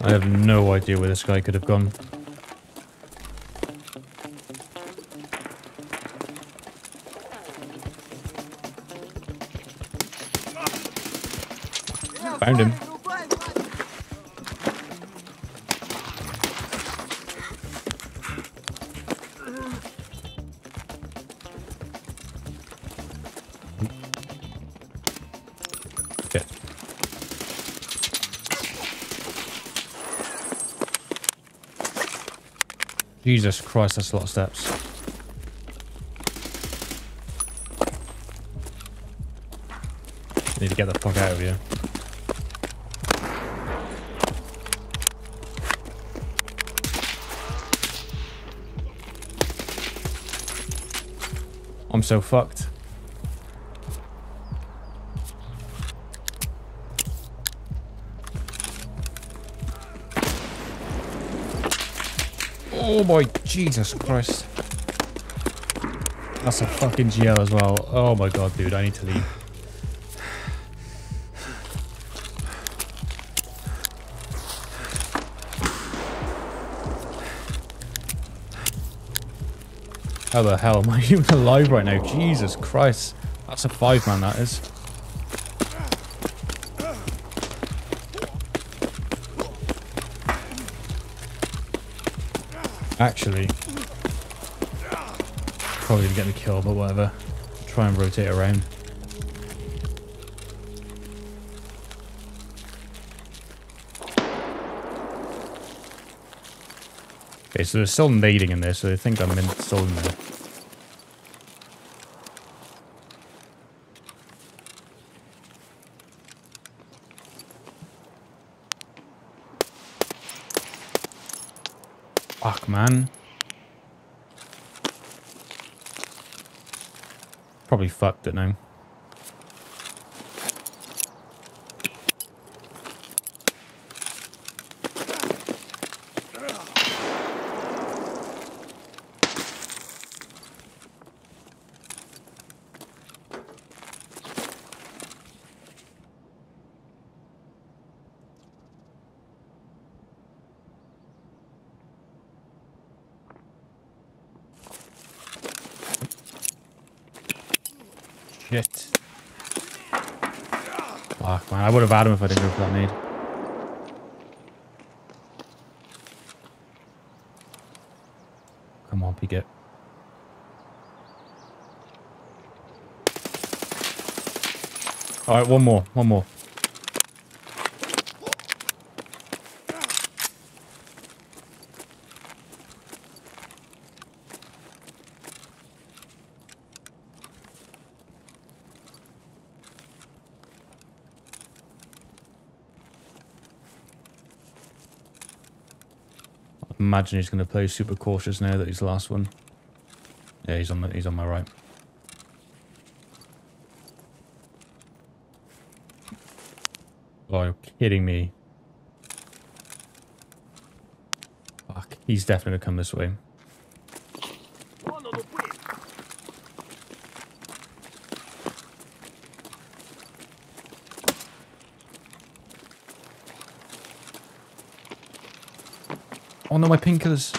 I have no idea where this guy could have gone. Found him. Jesus Christ, that's a lot of steps. Need to get the fuck out of here. I'm so fucked. Oh my Jesus Christ. That's a fucking GL as well. Oh my god, dude, I need to leave. How the hell am I even alive right now? Jesus Christ. That's a five man, that is. Actually, probably gonna get me killed, but whatever. Try and rotate around. Okay, so they're still nading in there, so they think I'm in, still in there. Fuck, man. Probably fucked it now. Shit. Fuck, man. I would have had him if I didn't go for that nade. Come on, peek it. Alright, one more. One more. Imagine he's going to play super cautious now that he's the last one. Yeah, he's on the, he's on my right. Oh, you're kidding me. Fuck, he's definitely going to come this way. Oh no, my painkillers.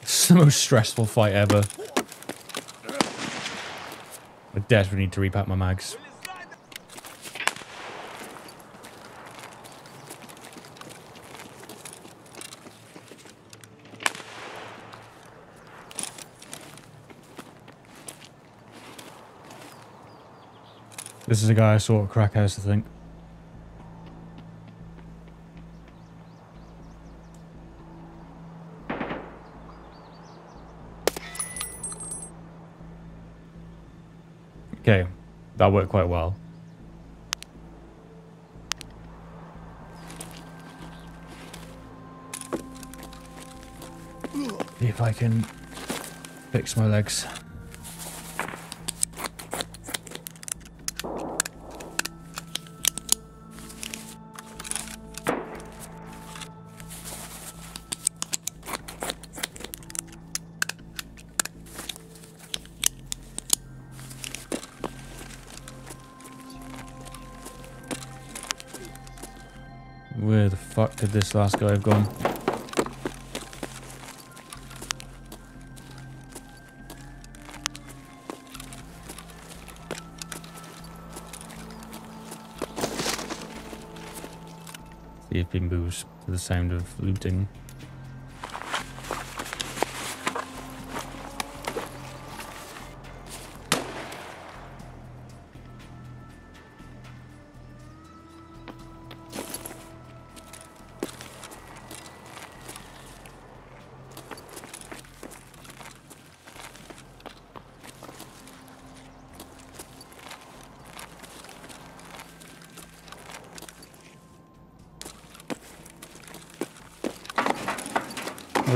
It's the most stressful fight ever. I desperately need to repack my mags. This is a guy I saw at Crack House, I think. Okay, that worked quite well. See if I can fix my legs. Fuck did this last guy have gone? See if moves to the sound of looting.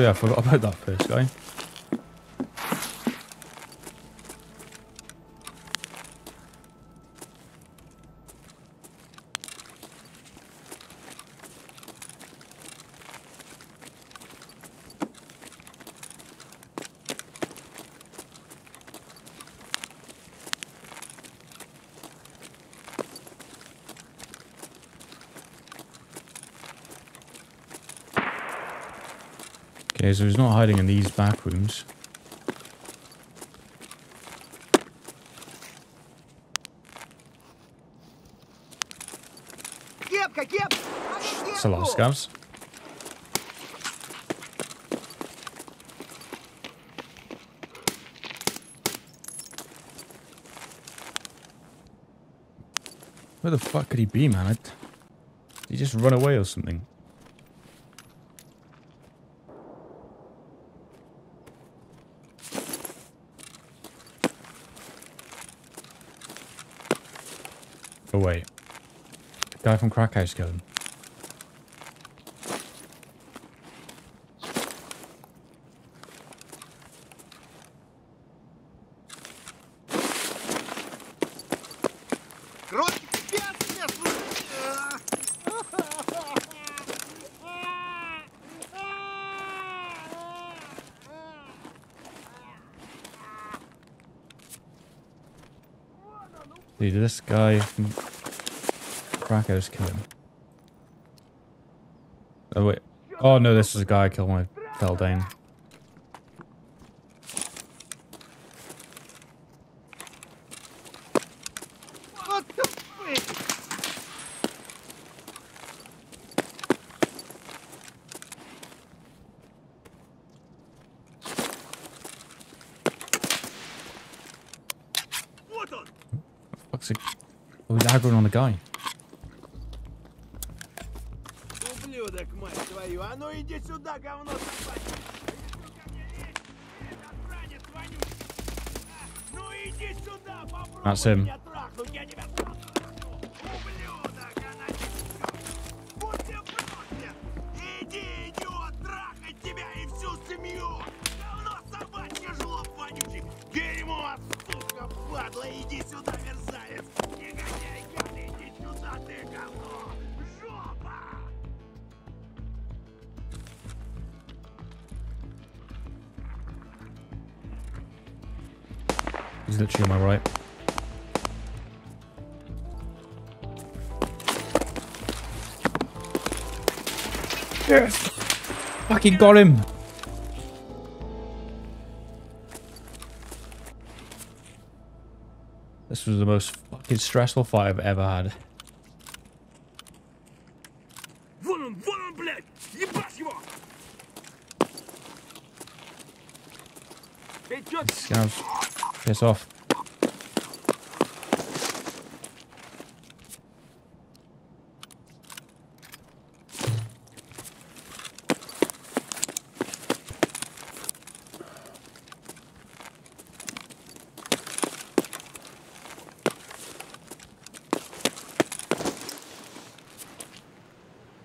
Yeah, I forgot about that first guy. Okay, so he's not hiding in these back rooms. It's a lot of scavs. Where the fuck could he be, man? Did he just run away or something? Oh wait. The guy from House killed this guy from Crack House kill him? Oh wait. Oh no, this is a guy I killed when I fell down. Твою! А ну иди сюда, говно собачье! Иди ко мне лезь! Ты засранец вонючий! А, Ну иди сюда, попробуй him. меня трахнуть, я тебя трахну! Ублюдок, она не! Будь ты проклят! Иди, идиот, трахать тебя и всю семью! Говно собачье, жлоб вонючий! Дерьмо, сука, падла! Иди сюда, Literally on my right. Yes! Fucking got him! This was the most fucking stressful fight I've ever had. Scouts Piss off.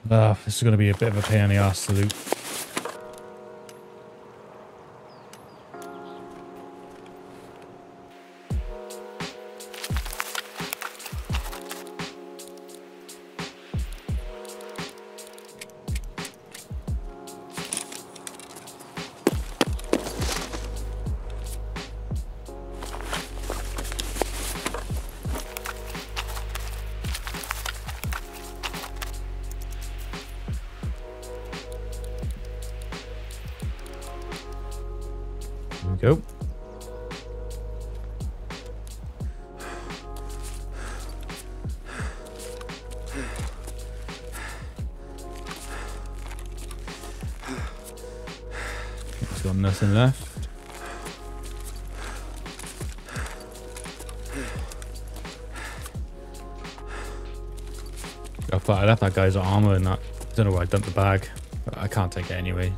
Uh, this is going to be a bit of a pain in the ass to loot. Go. He's got nothing left. I thought I left that guy's armor and that. I don't know where I dumped the bag. I can't take it anyway.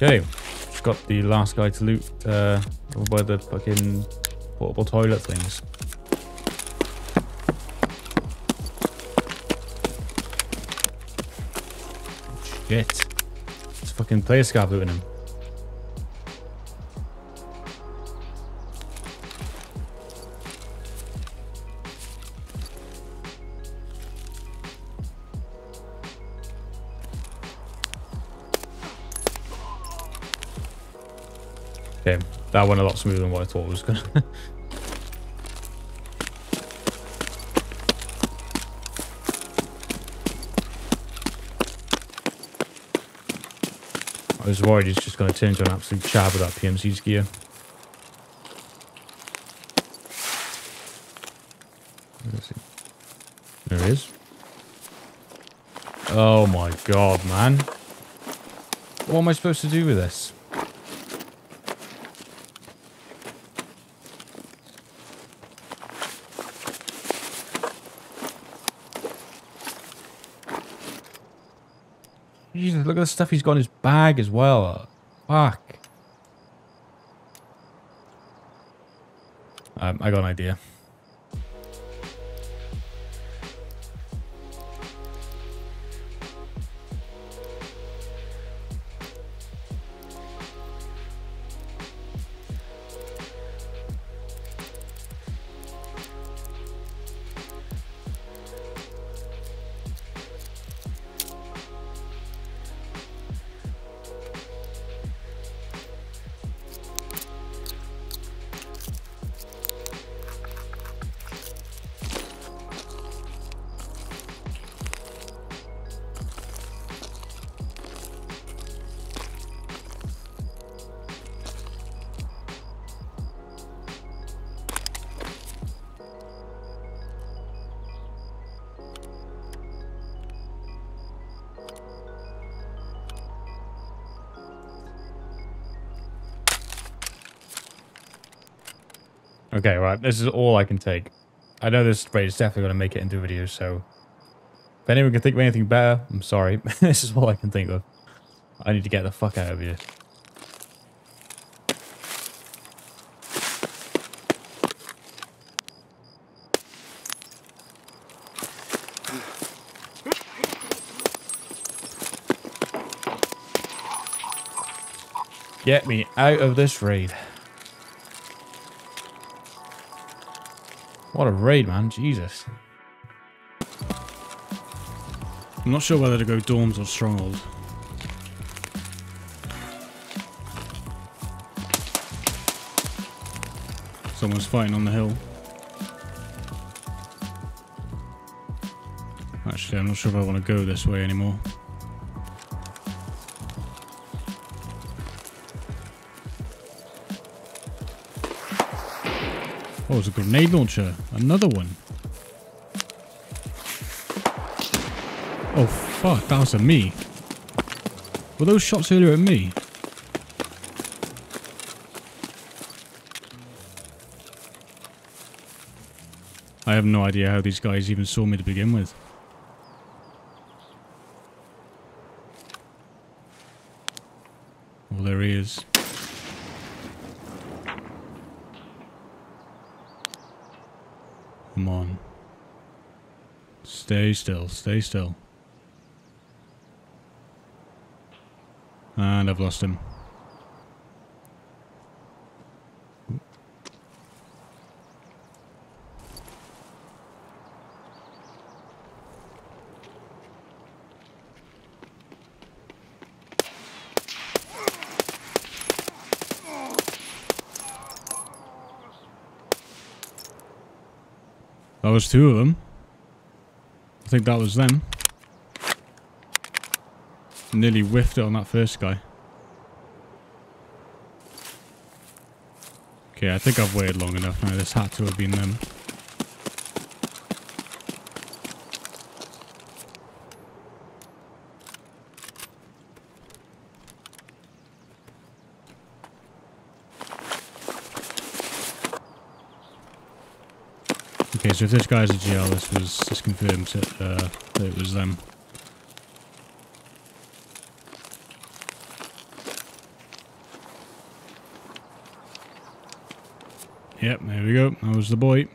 Okay, got the last guy to loot uh, over by the fucking portable toilet things. Shit. It's fucking player scav looting him. That went a lot smoother than what I thought it was gonna. I was worried he's just going to turn into an absolute chab with that PMC's gear. There he is. Oh my god, man. What am I supposed to do with this? Jesus, look at the stuff he's got in his bag as well. Fuck. Um, I got an idea. Okay, right. This is all I can take. I know this raid is definitely going to make it into videos, so... If anyone can think of anything better, I'm sorry. this is all I can think of. I need to get the fuck out of here. Get me out of this raid. What a raid, man. Jesus. I'm not sure whether to go dorms or stronghold. Someone's fighting on the hill. Actually, I'm not sure if I want to go this way anymore. Oh, it's a grenade launcher. Another one. Oh, fuck. That was at me. Were those shots earlier at me? I have no idea how these guys even saw me to begin with. Stay still, stay still. And I've lost him. That was two of them. I think that was them. Nearly whiffed it on that first guy. Okay, I think I've waited long enough now. This had to have been them. So if this guy's a GL, this was this confirms it, uh, that it was them. Yep, there we go. That was the boy. I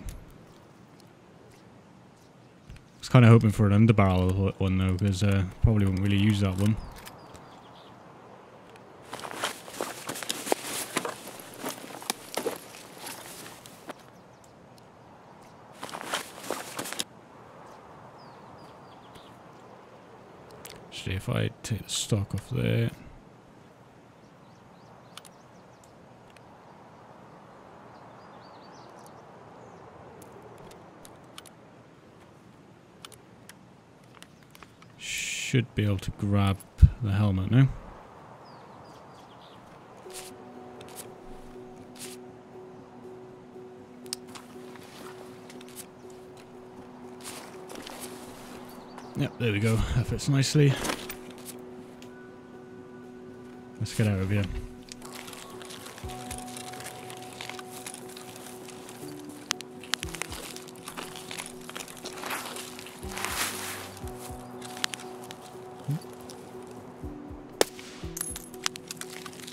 was kind of hoping for an underbarrel one though, because uh, probably won't really use that one. Actually, if I take the stock off there. Should be able to grab the helmet now. There we go. That fits nicely. Let's get out of here.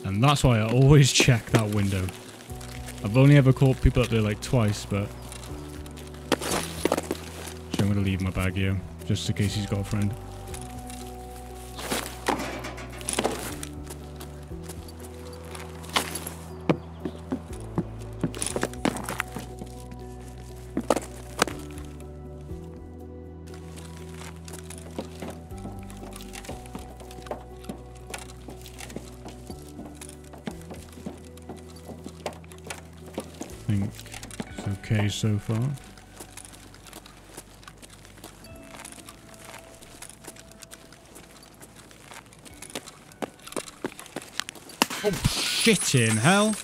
And that's why I always check that window. I've only ever caught people up there like twice, but... I'm going to leave my bag here, just in case he's got a friend. think it's okay so far. In hell.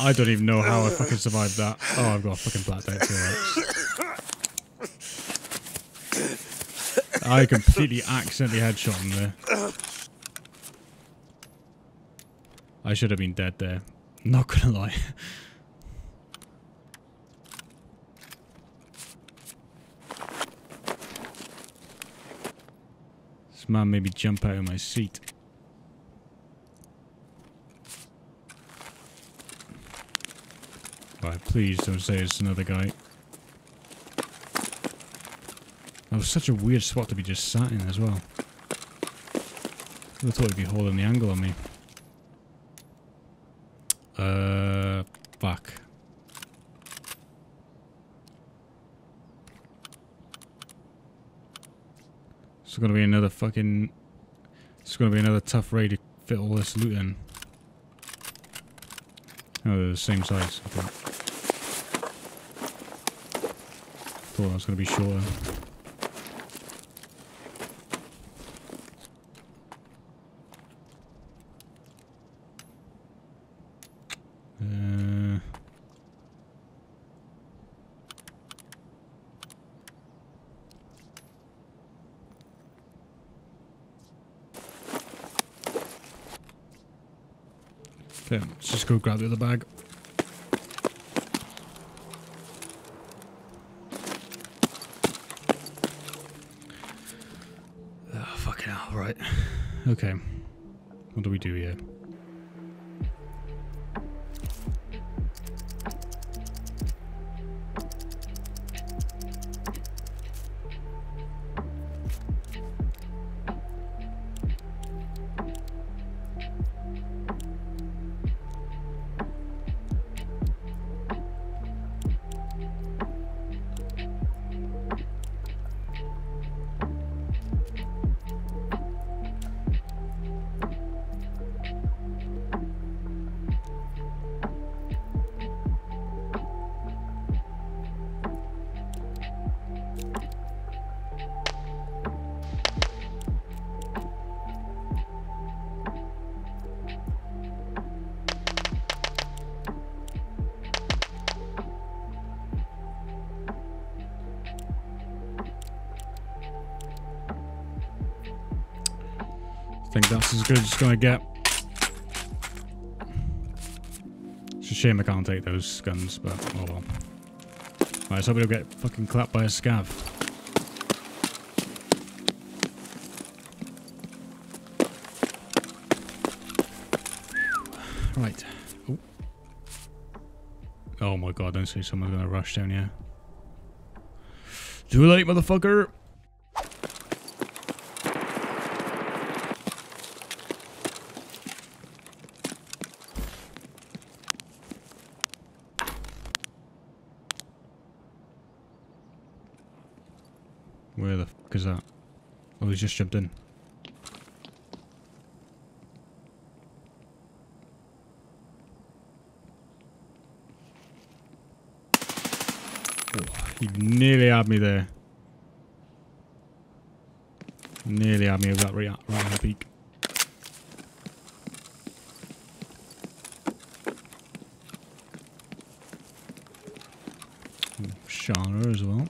I don't even know how I fucking survived that. Oh, I've got a fucking out too I completely accidentally headshot him there. I should have been dead there. Not gonna lie. This man made me jump out of my seat. Right, please don't say it's another guy. That was such a weird spot to be just sat in as well. I thought he'd be holding the angle on me. Uh, fuck. Gonna be another fucking... It's gonna be another tough raid to fit all this loot in. Oh, they're the same size, I think. Thought that was gonna be shorter. Okay, let's just go grab the other bag. Oh, fucking hell, right. Okay. What do we do here? That's as good as it's gonna get. It's a shame I can't take those guns, but oh well. Right, so we'll get fucking clapped by a scav. Right. Oh. oh my god, don't say someone's gonna rush down here. Too late, motherfucker! Where the fuck is that? Oh, he's just jumped in. Oh, he nearly had me there. Nearly had me with that right, right on the peek. Shauna as well.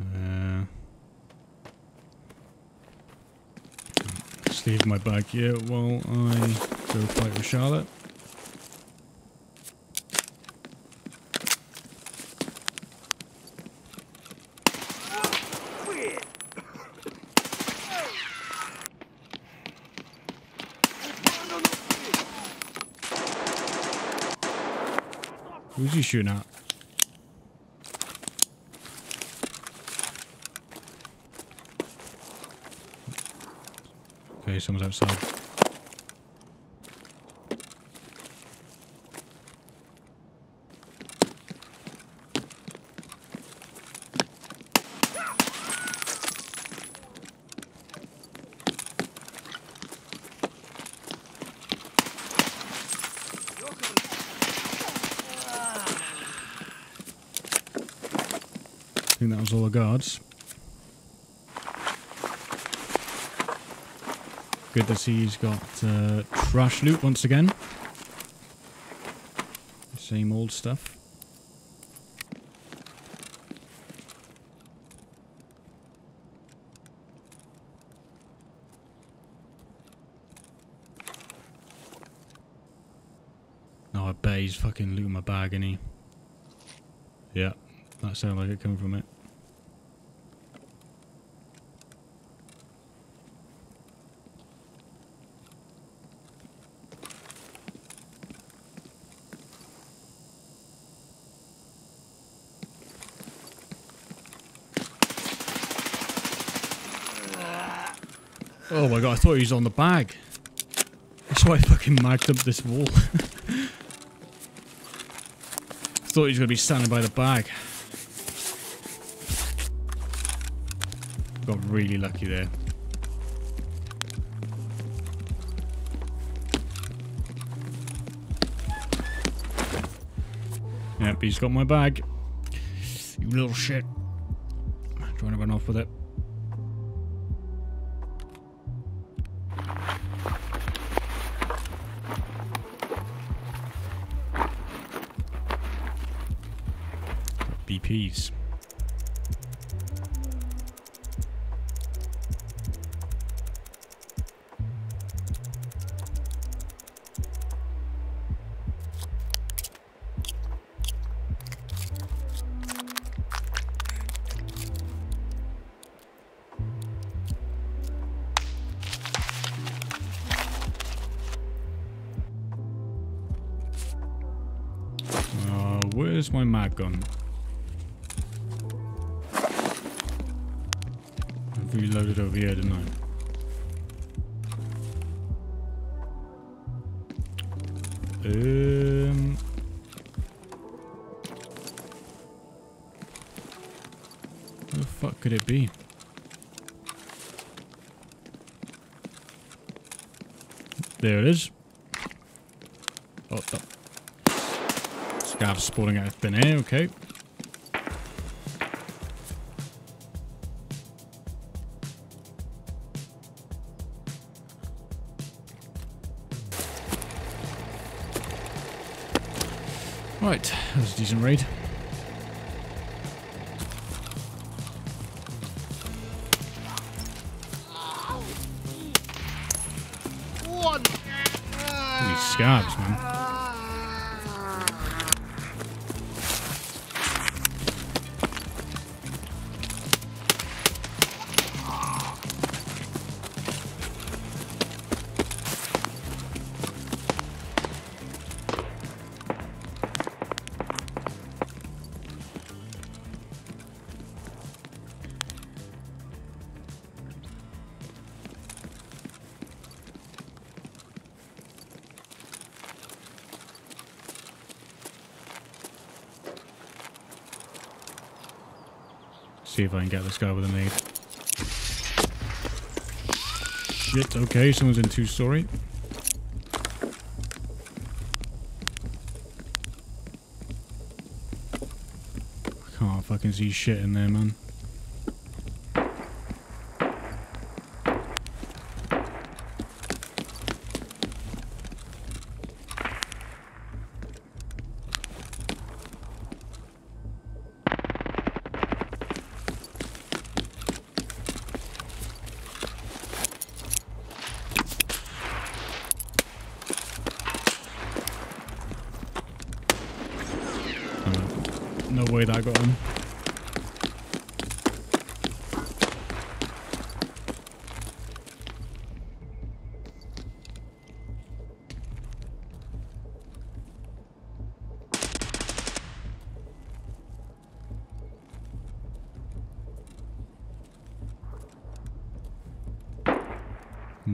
Uh, leave here while I go fight with Reshala. Who's he shooting at? Someone's outside. I think that was all the guards. Good to see he's got uh, trash loot once again. Same old stuff. No, I bet he's fucking looting my bag, and he. Yeah, that sounded like it coming from it. Thought he was on the bag. That's why I fucking marked up this wall. thought he was going to be standing by the bag. Got really lucky there. Yep, he's got my bag. You little shit. Trying to run off with it. BPs. Uh, where's my mag gun? Reloaded over here, didn't I? Um. Where the fuck could it be? There it is. Oh, the Scav spawning out of thin air, okay. Right, that was a decent raid. See if I can get this guy with a nade. Shit, okay, someone's in two story. I can't fucking see shit in there, man.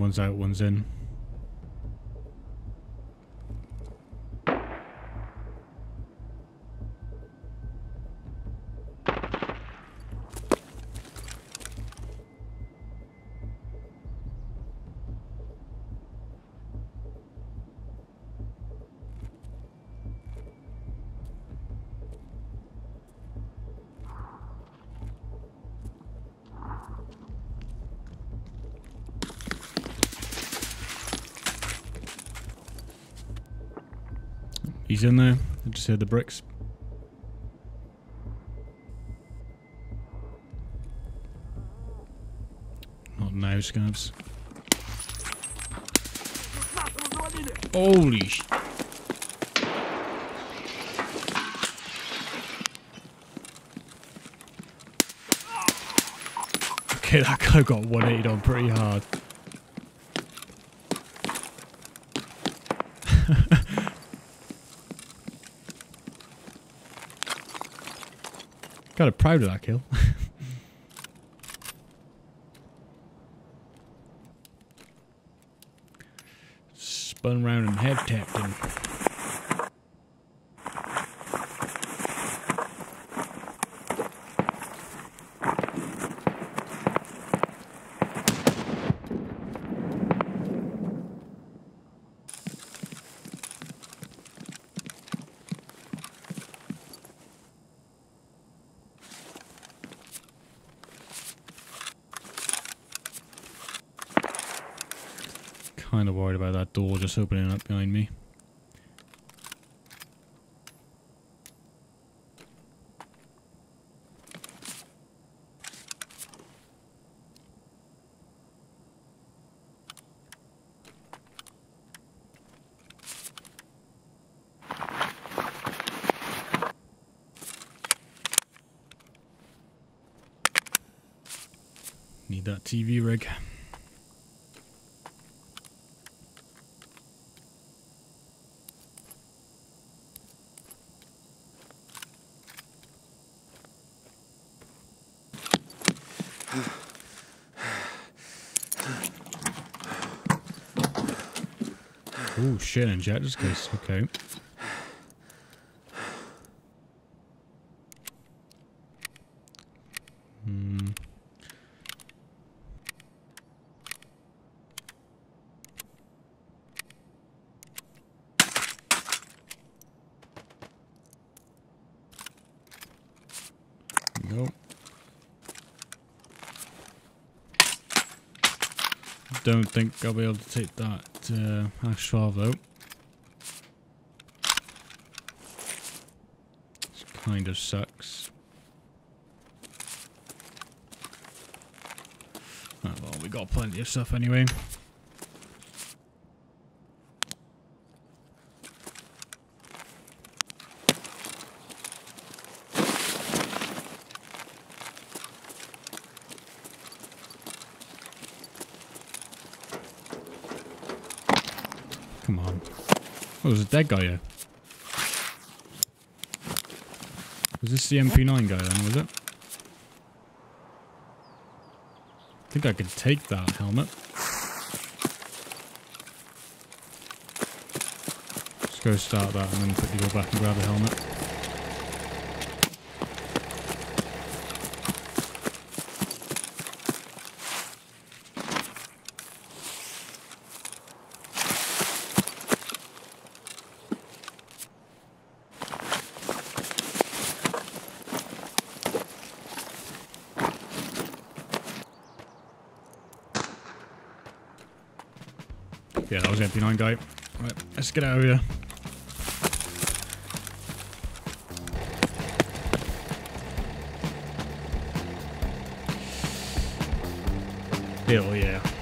One's out, one's in. In there. I just heard the bricks. Not now, scavs. Holy sh... Okay, that guy got 180 on pretty hard. Kind of proud of that kill. Spun round and head tapped him. Kind of worried about that door just opening up behind me. Need that TV rig. Shit, injector's case. Okay. Hmm. Don't think I'll be able to take that uh, 12 though. kind of sucks. Oh, well, we got plenty of stuff anyway. Come on. Dead guy here. Was this the MP9 guy then, was it? I think I could take that helmet. Let's go start that and then quickly go back and grab the helmet. That was MP9 guy. Right, let's get out of here. Hell yeah.